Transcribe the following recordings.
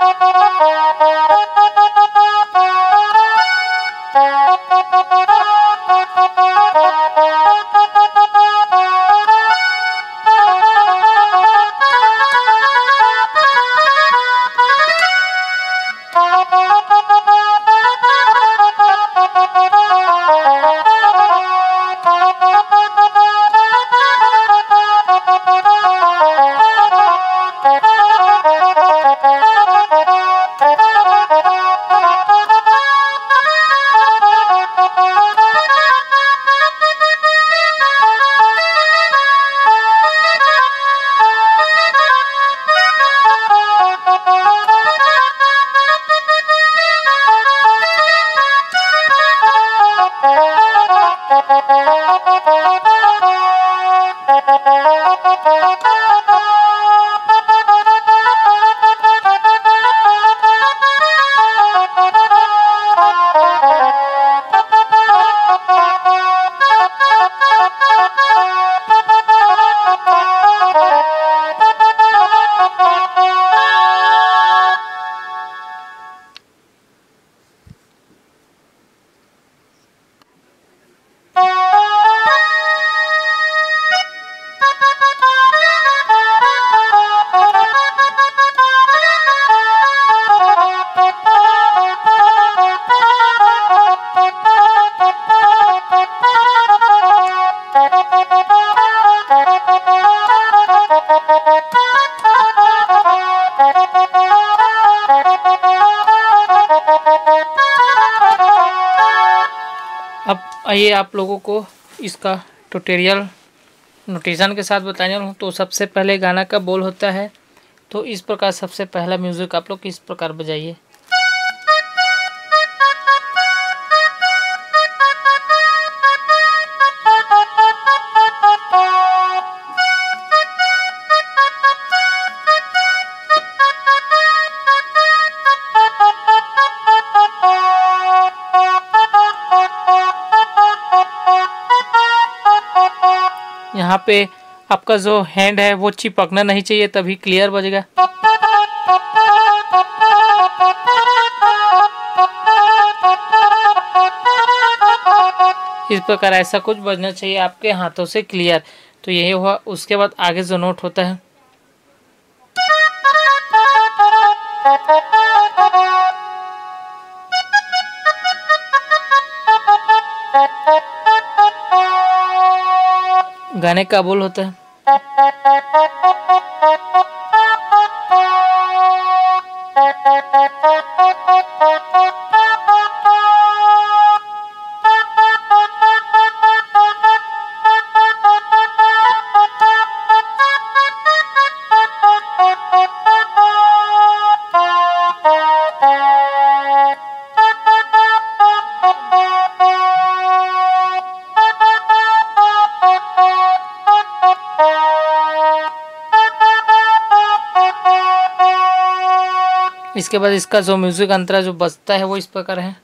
Música Thank you. आइए आप लोगों को इसका ट्यूटोरियल नोटेशन के साथ बताने वाला हूँ। तो सबसे पहले गाना का बोल होता है। तो इस प्रकार सबसे पहला म्यूज़िक आप लोग किस प्रकार बजाइए? यहाँ पे आपका जो हैंड है, वो चिपकना नहीं चाहिए, तभी क्लियर बजेगा। इस प्रकार ऐसा कुछ बजना चाहिए आपके हाथों से क्लियर तो यही हुआ, उसके बाद आगे जो नोट होता है। गाने का बोल होता है। इसके बाद इसका जो म्यूज़िक अंतरा जो बजता है वो इस प्रकार है।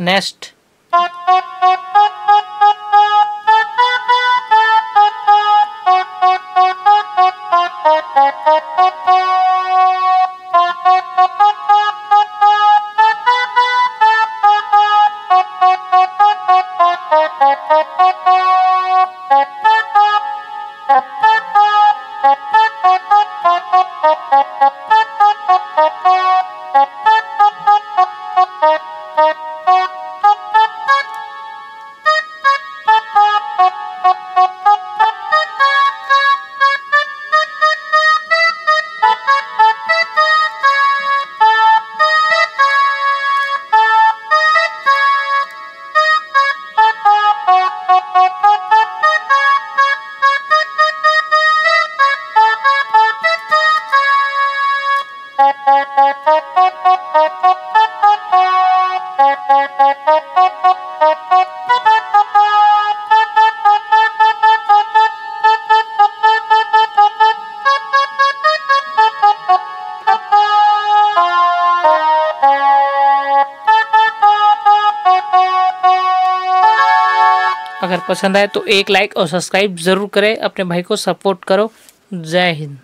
nest अगर पसंद आए तो एक लाइक और सब्सक्राइब ज़रूर करें। अपने भाई को सपोर्ट करो। जय हिंद।